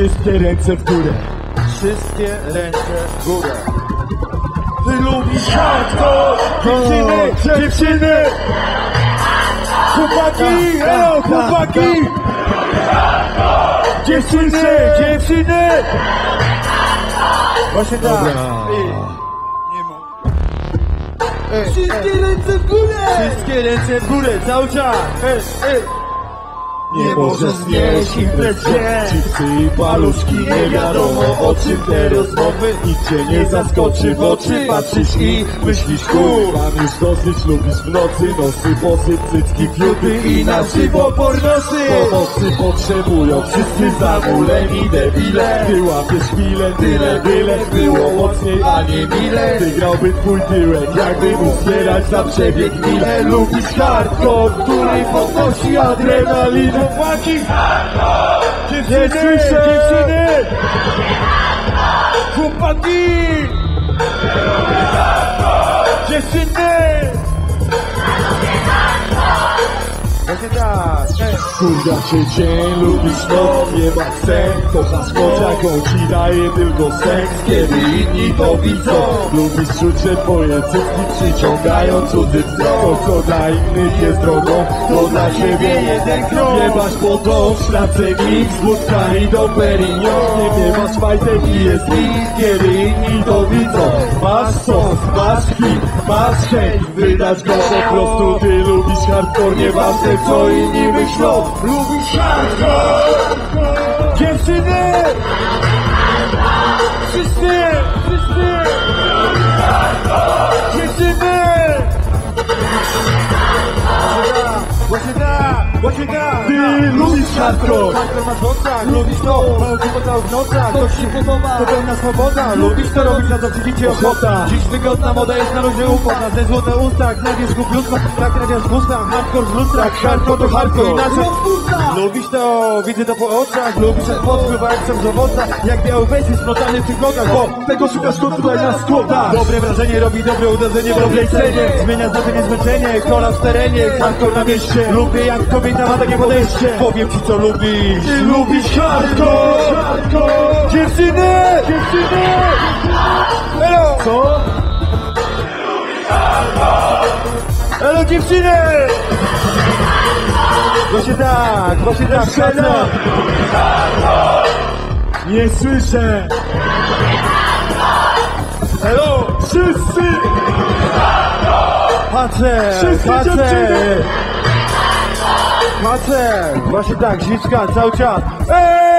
Wszystkie ręce w górę. Wszystkie ręce w górę. Ty lubisz hardcore! Dziewczyny, dziewczyny! Chłopaki, hello, chłopaki! Dziewczyny, dziewczyny! Właśnie tak. Nie ma. Wszystkie ręce w górę! Wszystkie ręce w górę, cały czas! Ej, ej! Nie może znieść imprezie Chipsy i paluszki Nie wiadomo o czym te rozmowy. Nikt cię nie zaskoczy w oczy Patrzysz i myślisz kurwa już dosyć lubisz w nocy. Nosy, posyp, cycki, fiuty I na żywo pornosy. Pomocy potrzebują wszyscy zamuleni debile. Ty łapiesz chwilę, tyle byle Było mocniej, a nie mile. Ty grałby twój tyłek Jakby mu zbierać za przebieg mile Lubisz hardcore, który podnosi adrenalinę Chłopaki! Nie słyszę! Dziewczyny! Chłopaki! Dziewczyny! Właśnie tak, ej. Kurwa cię dzień, lubisz noc, nie ma sen Kochasz moc, jaką ci daje tylko seks. Kiedy inni to widzą Lubisz czuć, że twoje cycki przyciągają cudzy wzrok To co dla innych jest drogą, to dla siebie jeden krok. Jebasz po to, szlacę mix, wódka i do Perignon. Nie miewasz fajtek i jest lit, kiedy inni to widzą Masz sos, masz hit, masz chęć Wydać go. Po prostu, ty lubisz hardcore Nieważne co inni myślą Lubisz hardcore! Tak! Właśnie tak! Ty lubisz masz w nocach, lubisz to, małki podał w nocach, to ci podoba, to pełna swoboda, lubisz to robić na to ci ci ochota. Dziś wygodna moda jest na ludzie upad, na ze złote ustach, na wierzchu bluzka, tak rabiasz w ustach, hardcore w lustrach, hardcore to hardcore, inaczej. Lubisz to, widzę to po oczach, lubisz jak podpływa jak sam z owoca, jak biały wejście splotany w tych nogach, bo tego szukasz tu tutaj na skłodach. Dobre wrażenie robi dobre uderzenie w dobrej cenie, zmienia znaczenie zmęczenie, kola w terenie, hardcore na mieście, lubię jak kobieta ma takie podejście, powiem ci co lubisz, ty lubisz hardcore, dziewczyny, dziewczyny, Elo! Co? Elo dziewczyny! Właśnie tak, właśnie tak, Scena! Nie słyszę! Hello! Wszyscy! Patrzę, Wszyscy patrzę! dziewczyny! Patrzę! Właśnie tak, Ziczka, cały czas. Ej!